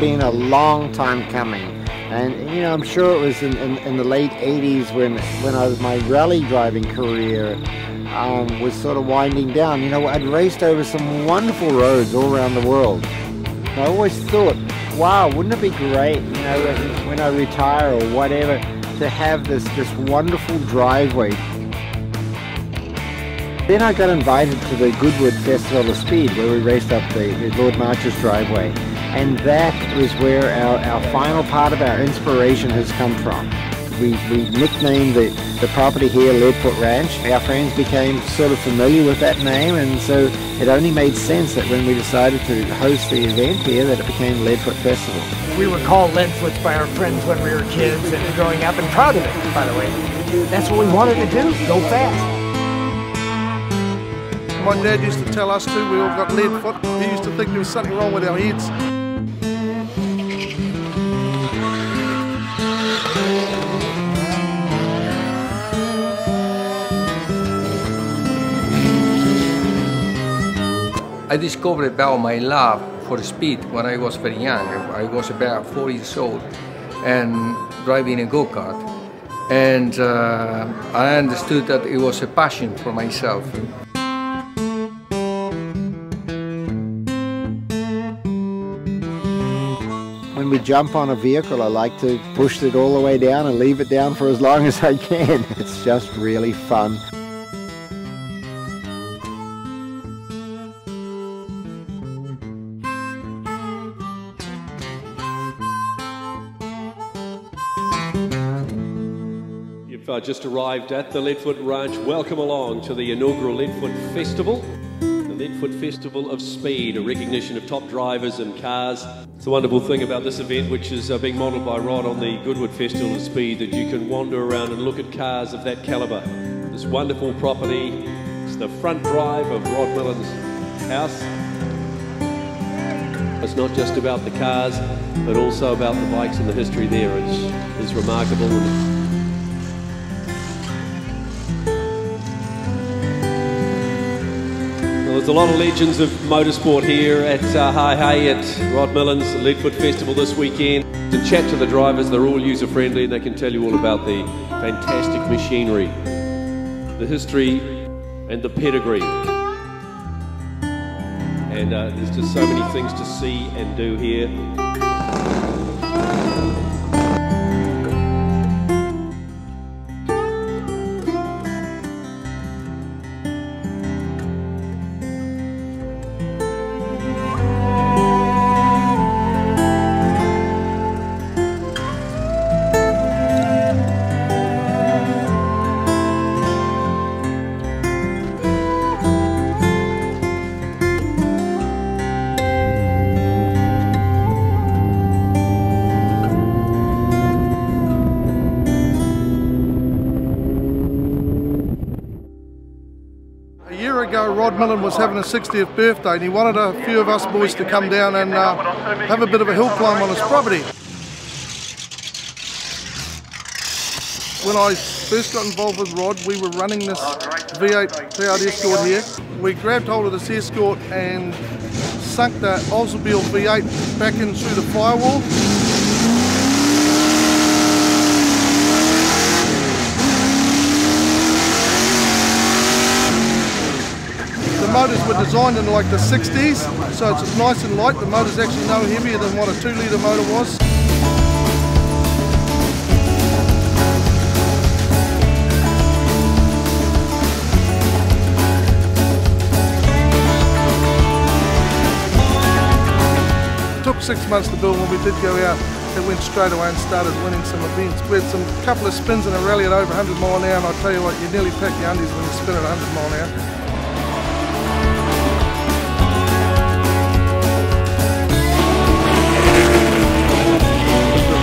been a long time coming. And you know, I'm sure it was in, in, in the late 80s when, when I was, my rally driving career um, was sort of winding down. You know, I'd raced over some wonderful roads all around the world. I always thought, wow, wouldn't it be great, you know, when, when I retire or whatever, to have this, this wonderful driveway then I got invited to the Goodwood Festival of Speed where we raced up the, the Lord March's driveway. And that is where our, our final part of our inspiration has come from. We, we nicknamed the, the property here Leadfoot Ranch. Our friends became sort of familiar with that name and so it only made sense that when we decided to host the event here that it became Leadfoot Festival. We were called Leadfoots by our friends when we were kids and growing up and proud of it, by the way. That's what we wanted to do, go fast. My dad used to tell us too, we all got lead foot. He used to think there was something wrong with our heads. I discovered about my love for speed when I was very young. I was about four years old and driving a go-kart. And uh, I understood that it was a passion for myself. when we jump on a vehicle, I like to push it all the way down and leave it down for as long as I can. It's just really fun. Uh, just arrived at the Leadfoot Ranch. Welcome along to the inaugural Leadfoot Festival. The Leadfoot Festival of Speed, a recognition of top drivers and cars. It's a wonderful thing about this event, which is uh, being modelled by Rod on the Goodwood Festival of Speed, that you can wander around and look at cars of that calibre. This wonderful property. It's the front drive of Rod Millen's house. It's not just about the cars, but also about the bikes and the history there. It's remarkable. There's a lot of legends of motorsport here at uh, Hahei at Rod Millen's Leadfoot Festival this weekend. To chat to the drivers, they're all user friendly and they can tell you all about the fantastic machinery, the history, and the pedigree. And uh, there's just so many things to see and do here. Ago, Rod Millen was having his 60th birthday and he wanted a few of us boys to come down and uh, have a bit of a hill climb on his property. When I first got involved with Rod, we were running this V8 Cloud Escort here. We grabbed hold of this Escort and sunk the Oldsmobile V8 back in through the firewall. Motors were designed in like the 60s, so it's nice and light. The motor's actually no heavier than what a 2 litre motor was. took six months to build when we did go out. it went straight away and started winning some events. We had some couple of spins in a rally at over 100 mile an hour, and I tell you what, you nearly pack your undies when you spin at 100 mile an hour.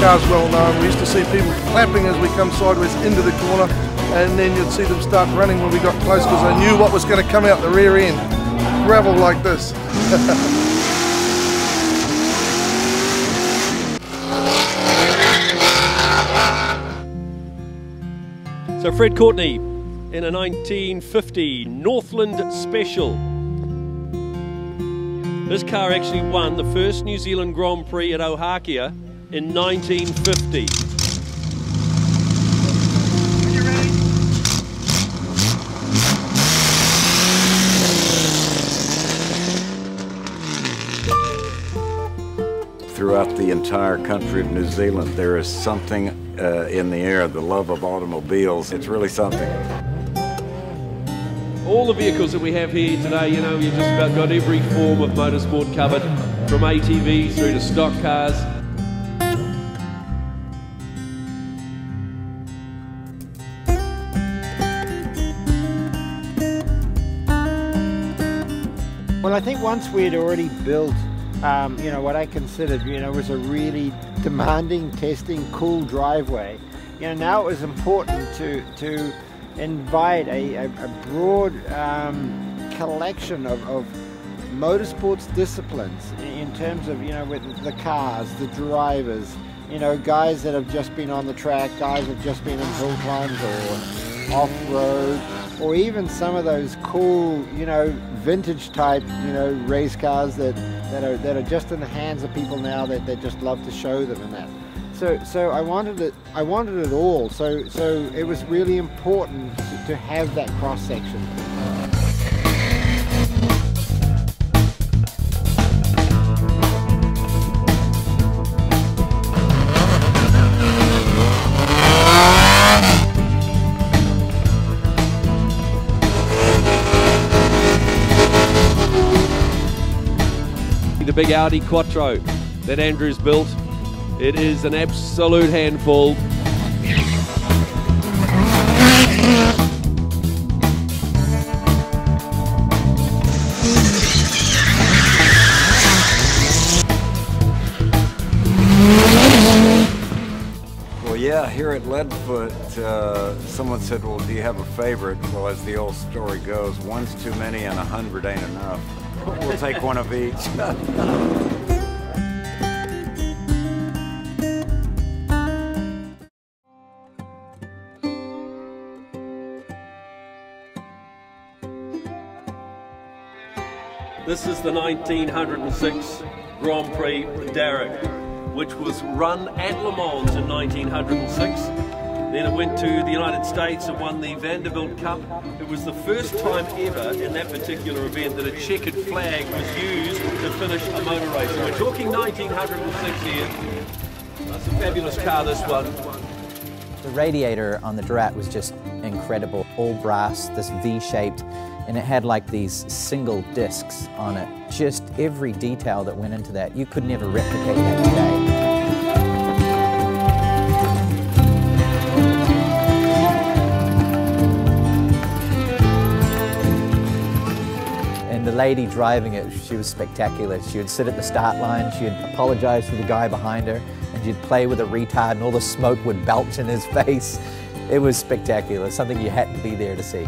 Car's well known. We used to see people clapping as we come sideways into the corner and then you'd see them start running when we got close because they knew what was going to come out the rear end. Gravel like this. So Fred Courtney in a 1950 Northland Special. This car actually won the first New Zealand Grand Prix at Ohakea in 1950. Throughout the entire country of New Zealand, there is something uh, in the air, the love of automobiles. It's really something. All the vehicles that we have here today, you know, you've just about got every form of motorsport covered, from ATVs through to stock cars. Well, I think once we had already built, um, you know, what I considered, you know, was a really demanding, testing, cool driveway. You know, now it was important to to invite a, a, a broad um, collection of, of motorsports disciplines in terms of, you know, with the cars, the drivers, you know, guys that have just been on the track, guys that have just been in hill climbs or off-road, or even some of those cool, you know, vintage type, you know, race cars that, that are that are just in the hands of people now that they just love to show them and that. So so I wanted it I wanted it all. So so it was really important to, to have that cross section. Big Audi Quattro that Andrew's built. It is an absolute handful. Yeah, here at Leadfoot, uh, someone said, well, do you have a favorite? Well, as the old story goes, one's too many and a hundred ain't enough. We'll take one of each. This is the 1906 Grand Prix Darracq, which was run at Le Mans in 1906. Then it went to the United States and won the Vanderbilt Cup. It was the first time ever in that particular event that a checkered flag was used to finish a motor race. We're talking 1906 here. That's a fabulous car, this one. The radiator on the Darracq was just incredible. All brass, this V-shaped, and it had like these single discs on it. Just every detail that went into that, you could never replicate that today. Lady driving it, she was spectacular. She would sit at the start line, she'd apologize to the guy behind her, and she'd play with a retard, and all the smoke would belch in his face. It was spectacular, something you had to be there to see.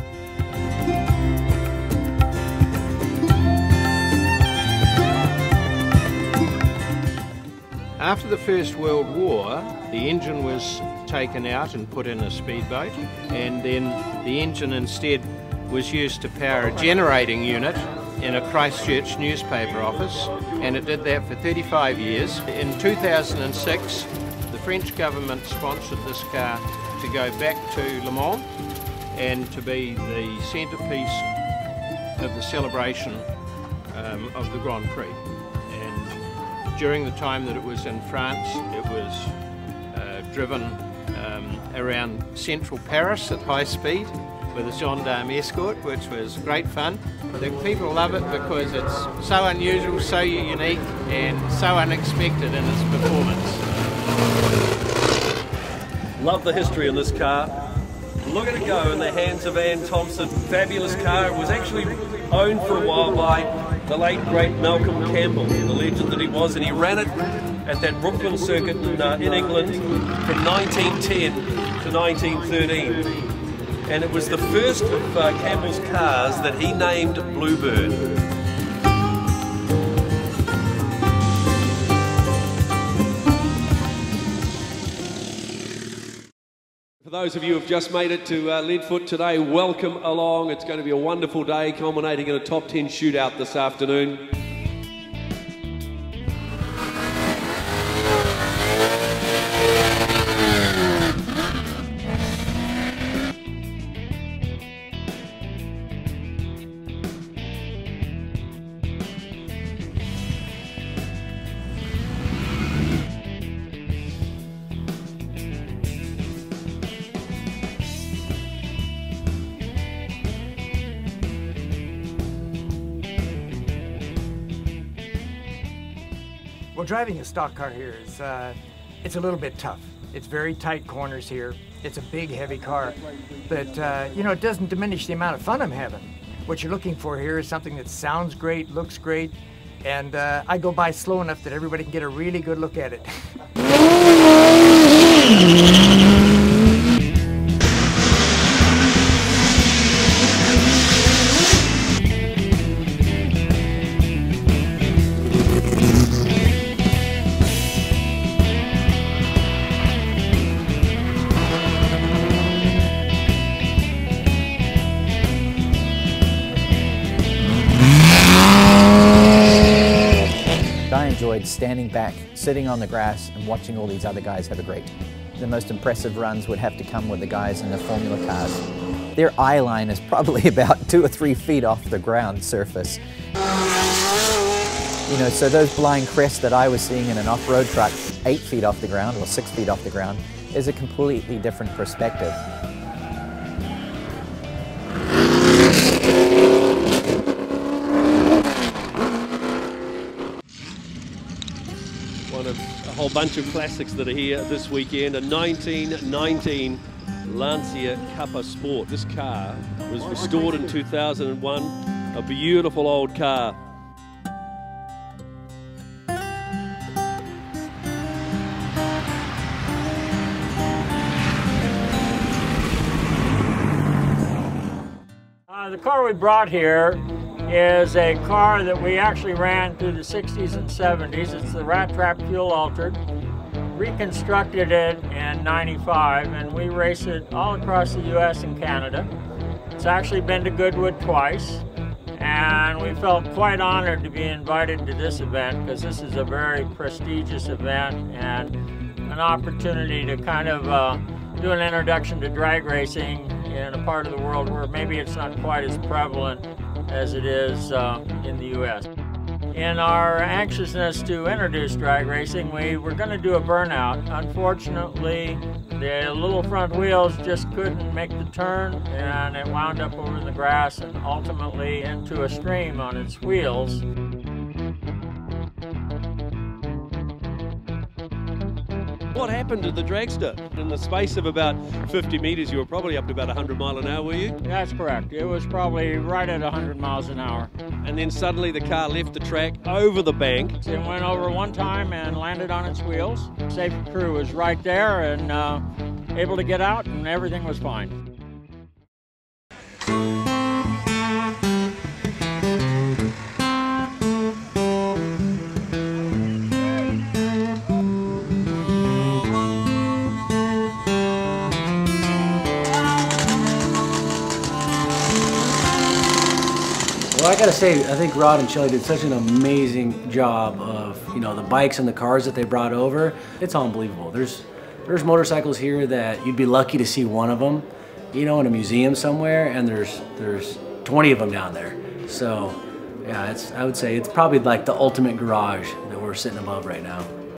After the First World War, the engine was taken out and put in a speedboat, and then the engine instead was used to power a generating unit in a Christchurch newspaper office, and it did that for 35 years. In 2006, the French government sponsored this car to go back to Le Mans and to be the centrepiece of the celebration um, of the Grand Prix. And during the time that it was in France, it was uh, driven um, around central Paris at high speed with a gendarme escort, which was great fun. The people love it because it's so unusual, so unique, and so unexpected in its performance. Love the history in this car. Look at it go in the hands of Ann Thompson. Fabulous car. It was actually owned for a while by the late great Malcolm Campbell, the legend that he was, and he ran it at that Brooklands circuit in, uh, in England from 1910 to 1913. And it was the first of uh, Campbell's cars that he named Bluebird. For those of you who have just made it to uh, Leadfoot today, welcome along. It's going to be a wonderful day, culminating in a top 10 shootout this afternoon. Well, driving a stock car here is, uh, it's a little bit tough. It's very tight corners here. It's a big, heavy car. But, uh, you know, it doesn't diminish the amount of fun I'm having. What you're looking for here is something that sounds great, looks great, and uh, I go by slow enough that everybody can get a really good look at it. enjoyed standing back, sitting on the grass, and watching all these other guys have a great. The most impressive runs would have to come with the guys in the Formula cars. Their eye line is probably about two or three feet off the ground surface. You know, so those blind crests that I was seeing in an off-road truck, eight feet off the ground or six feet off the ground, is a completely different perspective. Whole bunch of classics that are here this weekend. A 1919 Lancia Kappa Sport. This car was restored in 2001. A beautiful old car. Uh, the car we brought here is a car that we actually ran through the 60s and 70s. It's the Rat Trap Fuel Altered. Reconstructed it in 95 and we race it all across the US and Canada. It's actually been to Goodwood twice and we felt quite honored to be invited to this event because this is a very prestigious event and an opportunity to kind of uh, do an introduction to drag racing in a part of the world where maybe it's not quite as prevalent as it is uh, in the U.S. In our anxiousness to introduce drag racing, we were going to do a burnout. Unfortunately, the little front wheels just couldn't make the turn and it wound up over the grass and ultimately into a stream on its wheels. What happened to the dragster? In the space of about 50 metres, you were probably up to about 100 mile an hour, were you? That's correct. It was probably right at 100 miles an hour. And then suddenly the car left the track over the bank. It went over one time and landed on its wheels. Safety crew was right there and uh, able to get out, and everything was fine. Well, I gotta say, I think Rod and Shelly did such an amazing job of, you know, the bikes and the cars that they brought over. It's unbelievable. There's, there's motorcycles here that you'd be lucky to see one of them, you know, in a museum somewhere, and there's, there's 20 of them down there. So, yeah, it's, I would say it's probably like the ultimate garage that we're sitting above right now.